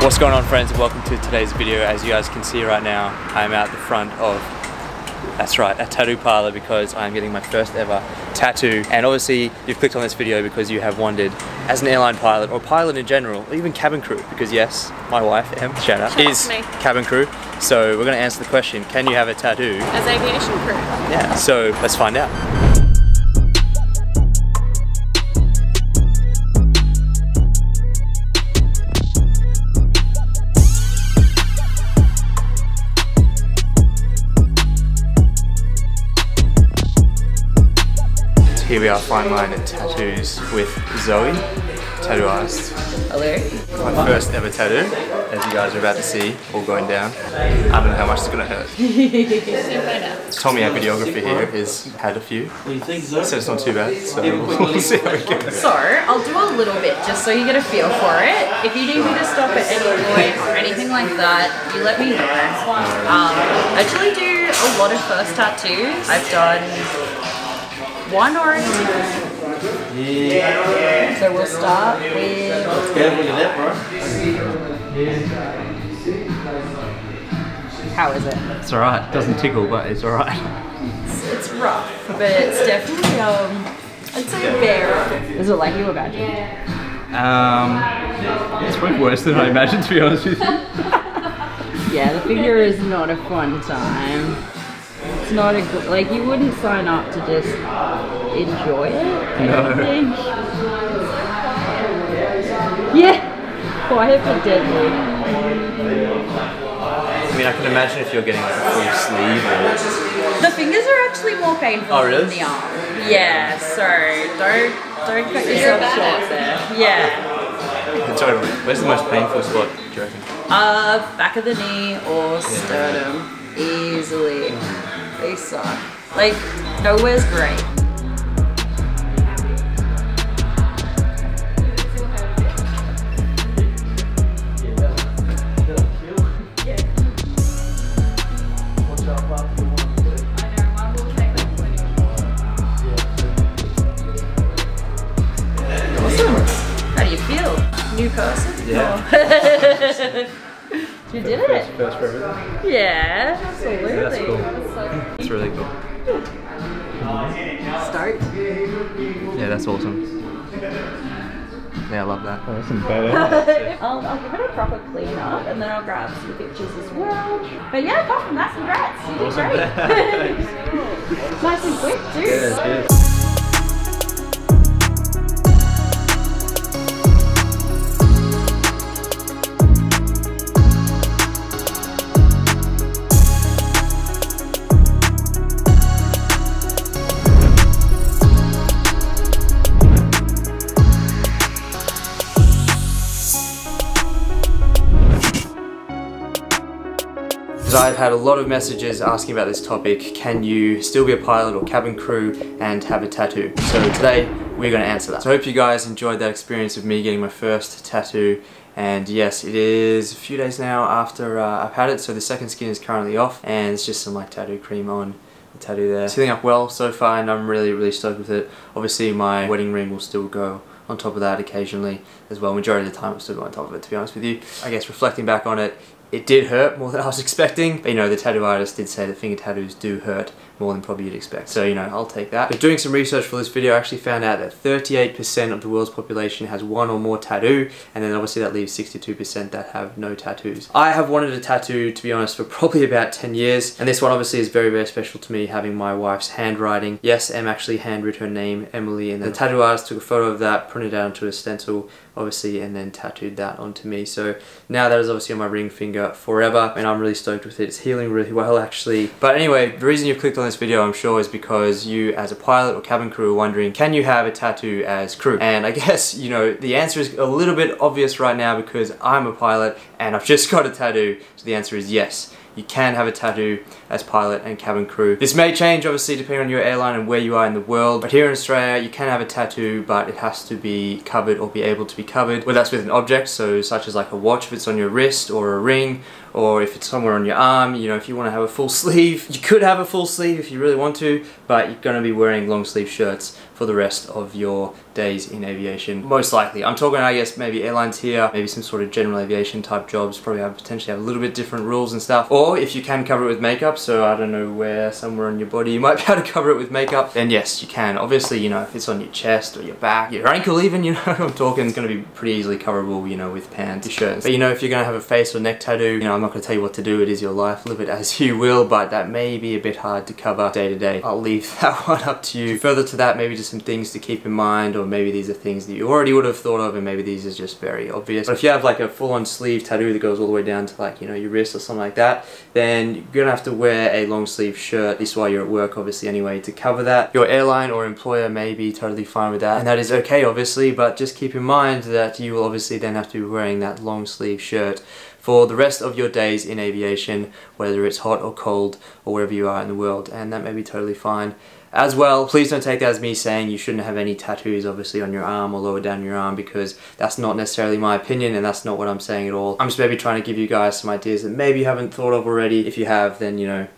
What's going on friends and welcome to today's video. As you guys can see right now, I'm out the front of, that's right, a tattoo parlor because I'm getting my first ever tattoo. And obviously you've clicked on this video because you have wondered, as an airline pilot or pilot in general, or even cabin crew, because yes, my wife, Em, shout out, Shout is cabin crew. So we're gonna answer the question, can you have a tattoo? As aviation crew. Yeah, so let's find out. Here we are, fine line at tattoos with Zoe, tattoo artist. Hello. My first ever tattoo, as you guys are about to see, all going down. I don't know how much it's gonna hurt. Tommy, our videographer here, has had a few. So it's not too bad, so we'll see how we go. So, I'll do a little bit just so you get a feel for it. If you need me to stop at any point or anything like that, you let me know. Um, I actually do a lot of first tattoos. I've done one or two. So we'll start with Careful with that, bro. how is it? It's alright, doesn't tickle, but it's alright. It's rough, but it's definitely um, I'd say. Is it like you imagine? Um, it's probably worse than I imagined, to be honest with you. Yeah, the figure is not a fun time. It's not a good, like you wouldn't sign up to just enjoy it. I don't No. think. Yeah, quiet but deadly. I mean, I can imagine if you're getting like a full sleeve or... The fingers are actually more painful Oh, really? than the arm. Yeah, so don't don't cut yourself short there. Yeah. Totally. Where's the most painful spot, do you reckon? Uh, back of the knee or sternum, easily. They suck. Like nowhere's great. First for everything. Yeah, absolutely. Yeah, that's cool. It's really cool. Start. Yeah, that's awesome. Yeah, I love that. Oh, awesome, badass. I'll, I'll give it a proper clean up and then I'll grab some pictures as well. But yeah, apart from that, congrats. You did Awesome. great. nice and quick too. Yeah, I've had a lot of messages asking about this topic, can you still be a pilot or cabin crew and have a tattoo? So today we're going to answer that. So I hope you guys enjoyed that experience of me getting my first tattoo and yes, it is a few days now after uh, I've had it, so the second skin is currently off and it's just some like tattoo cream on the tattoo there. It's healing up well so far and I'm really, really stoked with it. Obviously my wedding ring will still go on top of that occasionally as well. Majority of the time it'll still go on top of it to be honest with you. I guess reflecting back on it, it did hurt more than I was expecting. But you know, the tattoo artist did say that finger tattoos do hurt more than probably you'd expect. So, you know, I'll take that. But doing some research for this video, I actually found out that 38% of the world's population has one or more tattoo, and then obviously that leaves 62% that have no tattoos. I have wanted a tattoo, to be honest, for probably about 10 years, and this one obviously is very, very special to me, having my wife's handwriting. Yes, Em actually handwritten her name, Emily, and the tattoo artist took a photo of that, printed out onto a stencil, obviously, and then tattooed that onto me. So now that is obviously on my ring finger forever, and I'm really stoked with it. It's healing really well, actually. But anyway, the reason you've clicked on this video, I'm sure, is because you, as a pilot or cabin crew, are wondering, can you have a tattoo as crew? And I guess, you know, the answer is a little bit obvious right now because I'm a pilot and I've just got a tattoo. So the answer is yes you can have a tattoo as pilot and cabin crew. This may change obviously depending on your airline and where you are in the world, but here in Australia you can have a tattoo but it has to be covered or be able to be covered, whether that's with an object, so such as like a watch if it's on your wrist or a ring, or if it's somewhere on your arm, you know, if you want to have a full sleeve, you could have a full sleeve if you really want to, but you're going to be wearing long sleeve shirts for the rest of your days in aviation. Most likely. I'm talking, I guess, maybe airlines here, maybe some sort of general aviation type jobs, probably have potentially have a little bit different rules and stuff. Or if you can cover it with makeup, so I don't know where, somewhere on your body you might be able to cover it with makeup, then yes, you can. Obviously, you know, if it's on your chest or your back, your ankle even, you know, I'm talking, it's gonna be pretty easily coverable, you know, with pants, shirts. But you know, if you're gonna have a face or neck tattoo, you know, I'm not gonna tell you what to do, it is your life, live it as you will, but that may be a bit hard to cover day to day. I'll leave that one up to you. Further to that, maybe just some things to keep in mind, or maybe these are things that you already would have thought of, and maybe these are just very obvious. But if you have like a full-on sleeve tattoo that goes all the way down to like, you know, your wrist or something like that, then you're gonna have to wear a long sleeve shirt, this while you're at work obviously anyway, to cover that. Your airline or employer may be totally fine with that, and that is okay obviously, but just keep in mind that you will obviously then have to be wearing that long sleeve shirt for the rest of your days in aviation, whether it's hot or cold or wherever you are in the world, and that may be totally fine. As well, please don't take that as me saying you shouldn't have any tattoos obviously on your arm or lower down your arm because that's not necessarily my opinion and that's not what I'm saying at all. I'm just maybe trying to give you guys some ideas that maybe you haven't thought of already. If you have, then you know,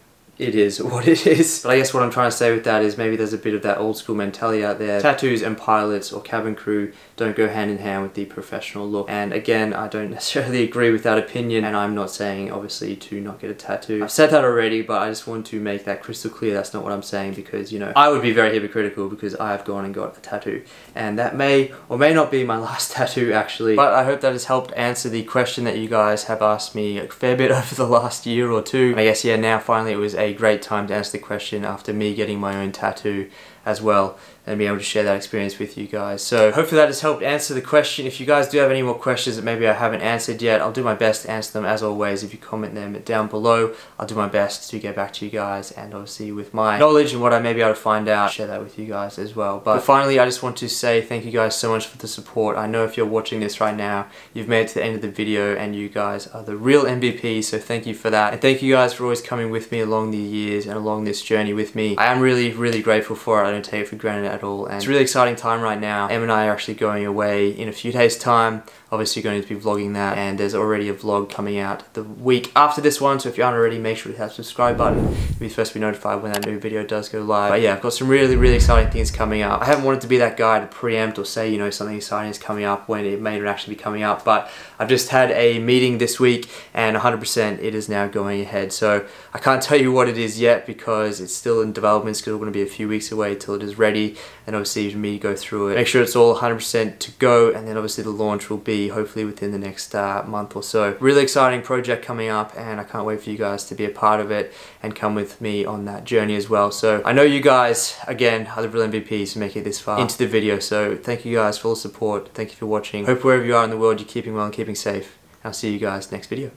it is what it is. But I guess what I'm trying to say with that is maybe there's a bit of that old school mentality out there. Tattoos and pilots or cabin crew don't go hand in hand with the professional look. And again, I don't necessarily agree with that opinion and I'm not saying obviously to not get a tattoo. I've said that already, but I just want to make that crystal clear that's not what I'm saying because, you know, I would be very hypocritical because I have gone and got a tattoo. And that may or may not be my last tattoo actually. But I hope that has helped answer the question that you guys have asked me a fair bit over the last year or two. I guess, yeah, now finally it was a great time to answer the question after me getting my own tattoo as well and be able to share that experience with you guys. So hopefully that has helped answer the question. If you guys do have any more questions that maybe I haven't answered yet, I'll do my best to answer them as always. If you comment them down below, I'll do my best to get back to you guys and obviously with my knowledge and what I may be able to find out, share that with you guys as well. But finally, I just want to say thank you guys so much for the support. I know if you're watching this right now, you've made it to the end of the video and you guys are the real MVP, so thank you for that. And thank you guys for always coming with me along the years and along this journey with me. I am really, really grateful for it. I don't take it for granted at all. And it's a really exciting time right now. Em and I are actually going away in a few days time. Obviously going to be vlogging that and there's already a vlog coming out the week after this one. So if you aren't already, make sure to hit that subscribe button. You'll be first to be notified when that new video does go live. But yeah, I've got some really, really exciting things coming up. I haven't wanted to be that guy to preempt or say, you know, something exciting is coming up when it may not actually be coming up. But I've just had a meeting this week and 100% it is now going ahead. So I can't tell you what it is yet because it's still in development. It's still going to be a few weeks away till it is ready and obviously me to go through it. Make sure it's all 100% to go and then obviously the launch will be hopefully within the next uh, month or so. Really exciting project coming up and I can't wait for you guys to be a part of it and come with me on that journey as well. So I know you guys, again, are the real MVPs to make it this far into the video. So thank you guys for all the support. Thank you for watching. Hope wherever you are in the world you're keeping well and keeping safe. I'll see you guys next video.